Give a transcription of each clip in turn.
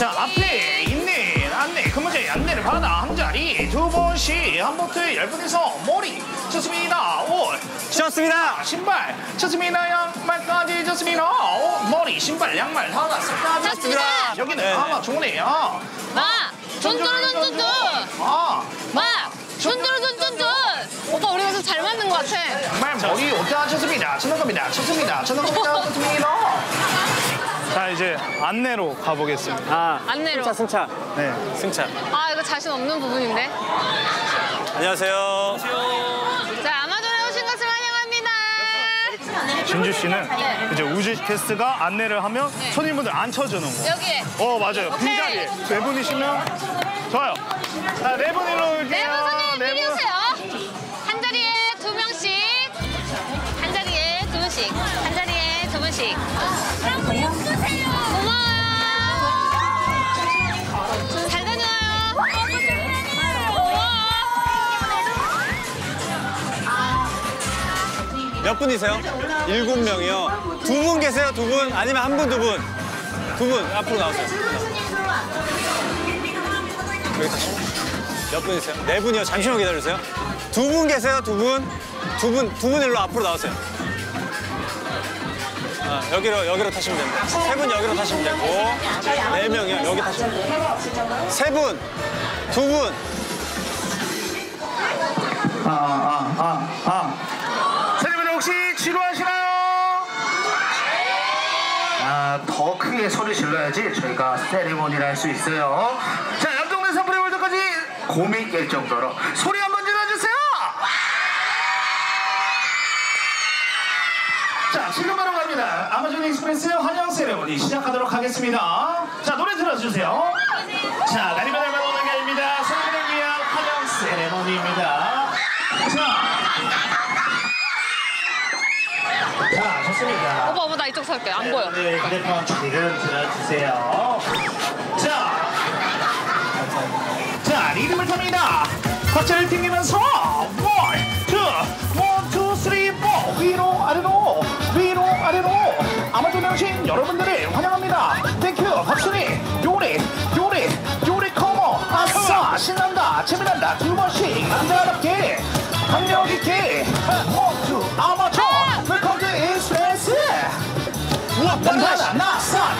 자, 앞에 있는 안내, 그 문제 안내를 받아 한 자리 두 번씩 한 보트에 열 분이서 머리 좋습니다. 옷 좋습니다. 신발 좋습니다. 양말까지 좋습니다. 옷, 머리, 신발, 양말 다 났습니다. 좋습니다. 여기는 네, 아마 좋네요. 마! 쫀쫀쫀쫀쫀! 아, 마! 쫀쫀쫀쫀쫀! 오빠 우리 요즘 잘 맞는 것 같아. 정말 머리 옷 다 좋습니다. 저는 겁니다. 좋습니다. 저는 겁니다. 좋습니다. 자 이제 안내로 가보겠습니다. 아, 안내로. 승차, 승차. 네. 승차. 아 이거 자신 없는 부분인데. 안녕하세요. 자 아마존에 오신 것을 환영합니다. 진주 씨는 이제 우주 캐스트가 안내를 하면 네. 손님분들 앉혀주는 거. 여기에 어 맞아요. 그 오케이. 자리에 네 분이시면 좋아요. 자네 분일 몇 분이세요? 일곱 명이요. 두 분 계세요? 두 분? 아니면 한 분, 두 분? 두 분 앞으로 나오세요. 여기 다시. 몇 분이세요? 네 분이요. 잠시만 기다려주세요. 두 분 계세요? 두 분? 두 분, 두 분 일로 앞으로 나오세요. 아, 여기로, 여기로 타시면 됩니다. 세 분 여기로 타시면 되고, 네 명이요. 여기 타시면 돼요. 세 분, 두 분, 아, 아, 아, 아. 선생님들 혹시 지루하시나요? 아, 더 크게 소리 질러야지 저희가 세리머니를 할 수 있어요. 자, 염동대 사파리 월드까지 곰이 깰 정도로 소리 한번 자, 지금 바로 갑니다. 아마존 익스프레스 환영 세레모니 시작하도록 하겠습니다. 자, 노래 들어주세요. 자, 오는 게 아닙니다. 손님을 위한 환영 세레모니입니다. 자. 자, 좋습니다. 오빠 오빠 나 이쪽 설게. 안 보여. 네, 휴대폰 지금 들어주세요. 자. 자, 리듬을 탑니다. 박자를 튕기면서 두 번씩 남자답게 강력 있게 원투 아마존 웰컴 투 익스프레스 남자다 나싸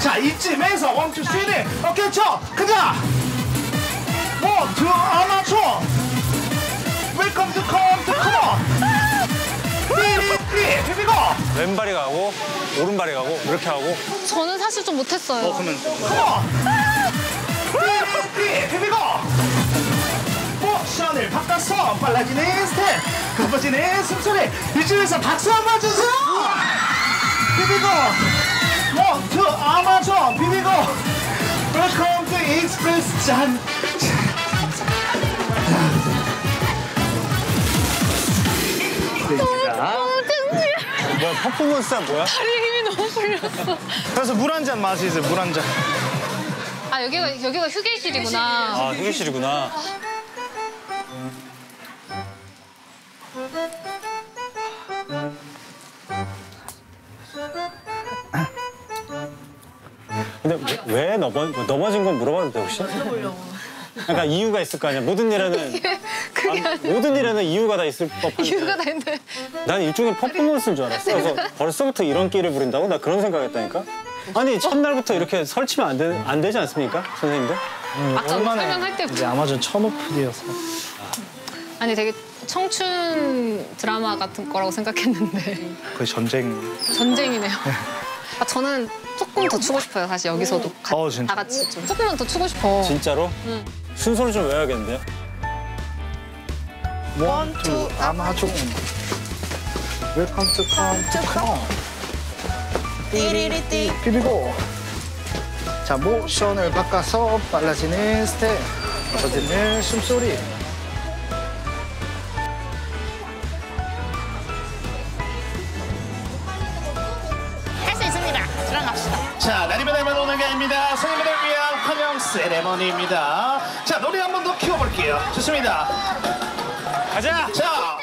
자 이쯤에서 원투 쓰리 어깨 쳐 가자! 원투 아마존 웰컴 투 컴투 컴온! 삐삐삐 비비고! 왼발이 가고, 오른발이 가고, 이렇게 하고, 저는 사실 좀 못했어요. 그러면. 컴온 삐삐삐 비비고 모션을 바꿔서 빨라지는 스텝 가빠지는 숨소리 이쯤에서 박수 한번 주세요 비비고 one two 아마존 비비고 welcome to express 짠 뭐야, 퍼포먼스야 뭐야? 다리 힘이 너무 풀렸어. 그래서 물 한 잔 마시세요. 물 한 잔. 아 여기가 여기가 휴게실이구나. 아, 휴게실이구나. 근데 왜, 왜 넘어, 넘어진 건 물어봐도 돼, 혹시? 그러니까 이유가 있을 거 아니야. 모든 일에는, 그게 아, 모든 일에는 이유가 다 있을 법한데. 이유가 다 있는데. 난 일종의 퍼포먼스인 줄 알았어. 그래서 벌써부터 이런 끼를 부린다고? 나 그런 생각했다니까. 아니, 첫날부터 이렇게 설치면 안, 되, 안 되지 않습니까? 선생님들? 아까 설명할 이제 때부터. 아마존 첫 오픈이어서. 아니 되게 청춘 드라마 같은 거라고 생각했는데 거의 전쟁. 전쟁이네요. 아, 저는 조금 더 추고 싶어요. 사실 여기서도 가- 어, 진짜? 다 같이 좀 조금만 더 추고 싶어. 진짜로? 응. 순서를 좀 외워야겠는데요? one two 아마존. Welcome to come to come. 띠리리띠. 비비고. 자 모션을 바꿔서 빨라지는 스텝. 어지는 숨소리. 할 수 있습니다. 들어갑시다. 자, 날이면 날마다 오는 게 아닙니다. 손님들을 위한 환영 세레머니입니다. 자, 노래 한 번 더 키워볼게요. 좋습니다. 가자! 자,